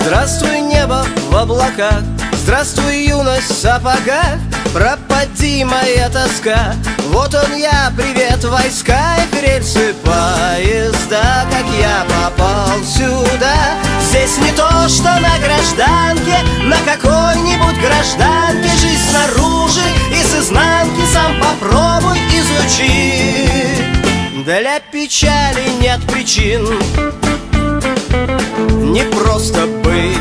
Здравствуй, небо в облаках. Здравствуй, юность в сапогах. Пропади моя тоска. Вот он я, привет, войска И рельсы поезда. Как я попал сюда? Здесь не то, что на гражданке На какой-нибудь гражданке. Жизнь снаружи и с изнанки Сам попробуй изучи. Для печали нет причин. Не просто way